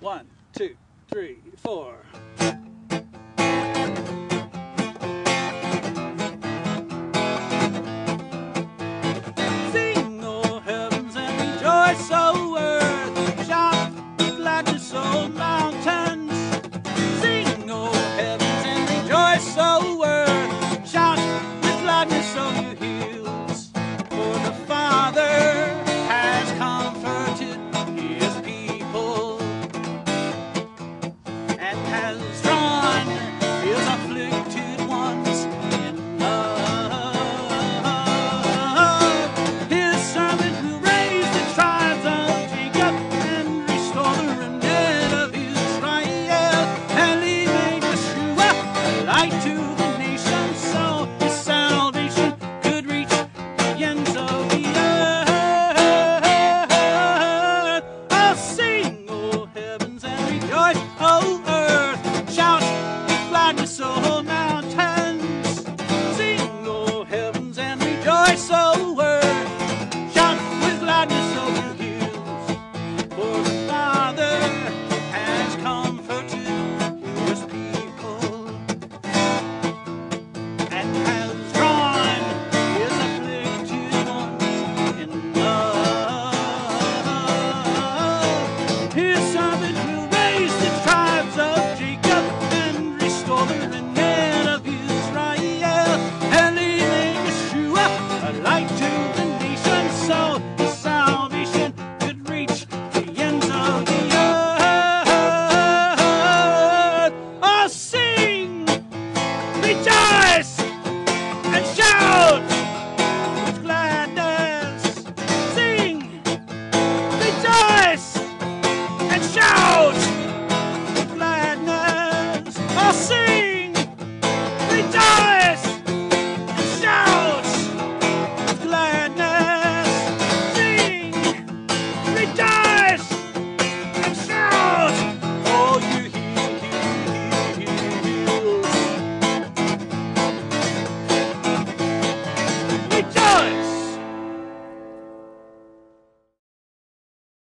One, two, three, four. Sing, oh heavens, and rejoice, oh has drawn feels afflicted once in love. His servant the tribes and the remnant of and he made to road. I see.